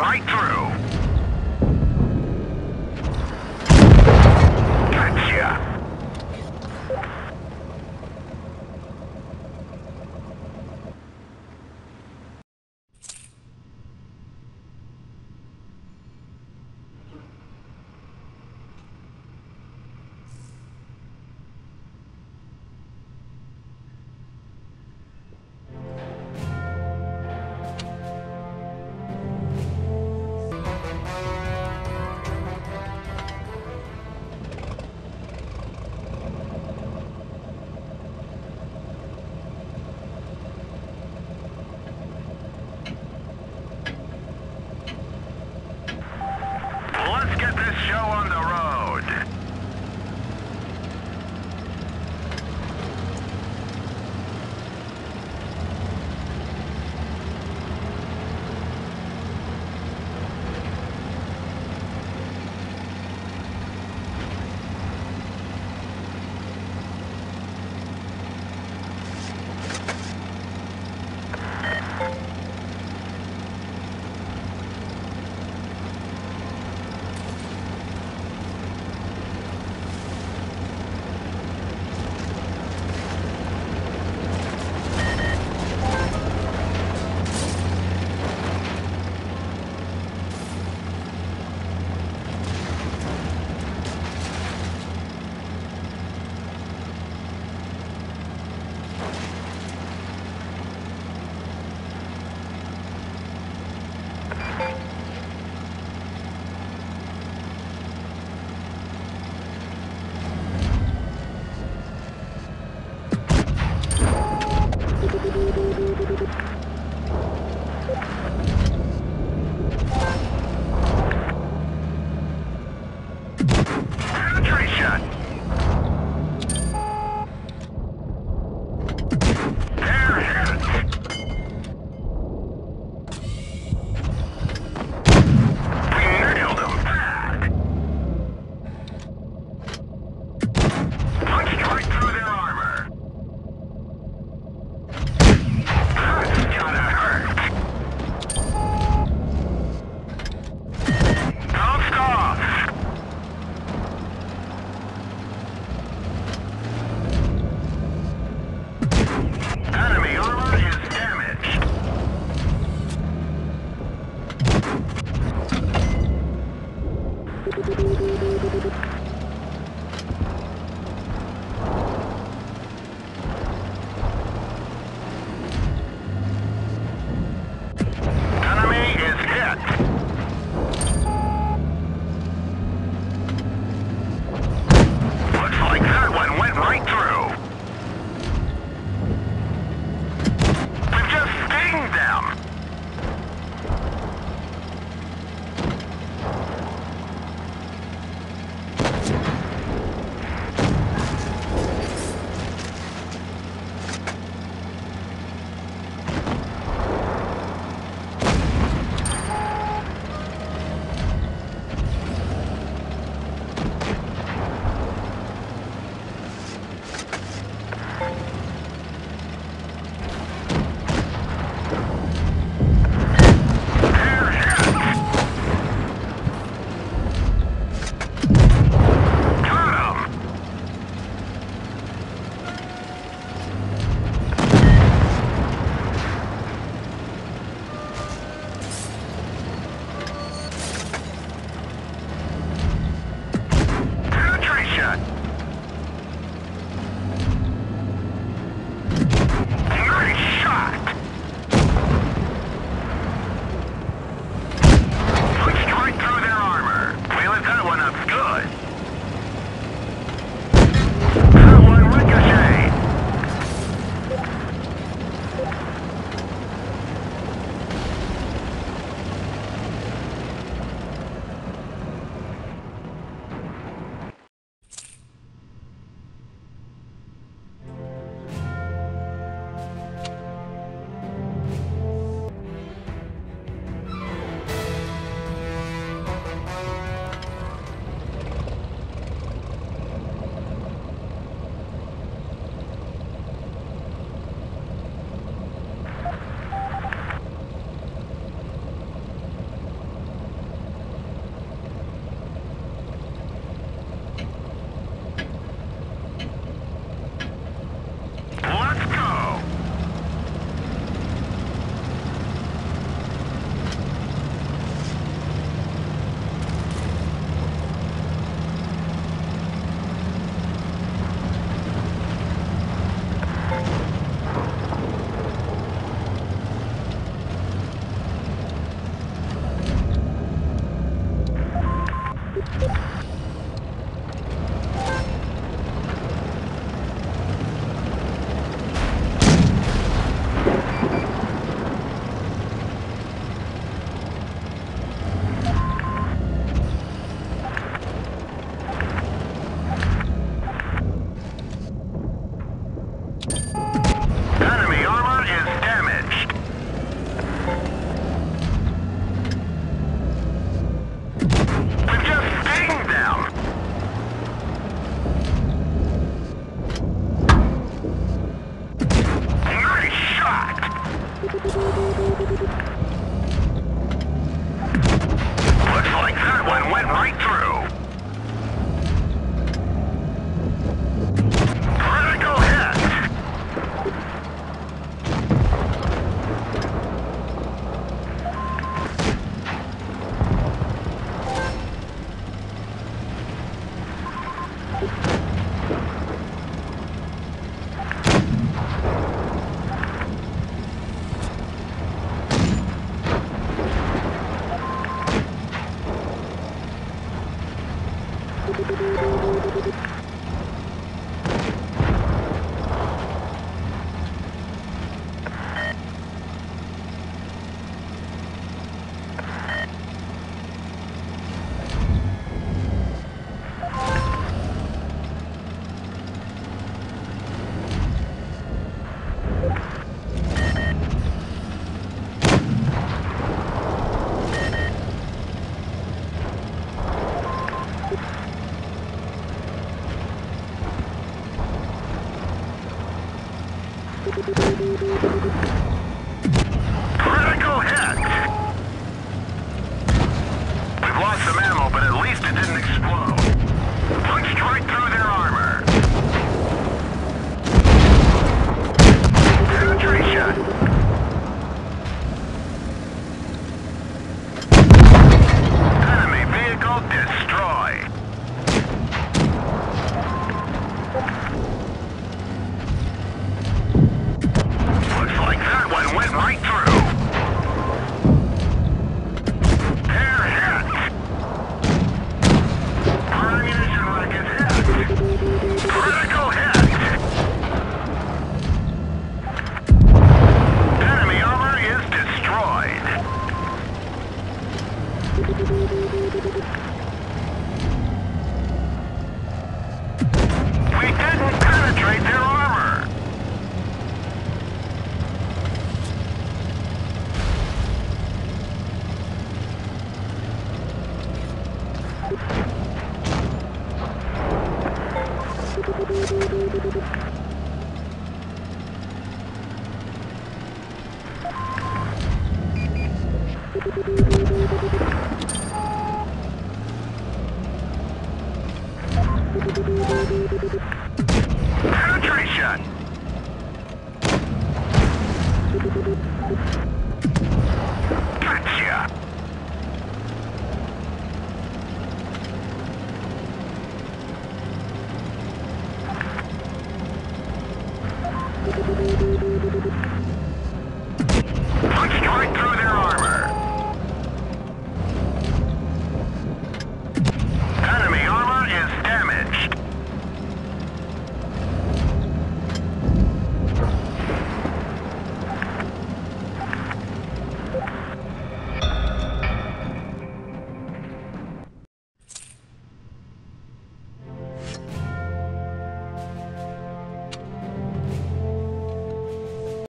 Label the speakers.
Speaker 1: right through. Penetration! it didn't explode. Punched right through their armor.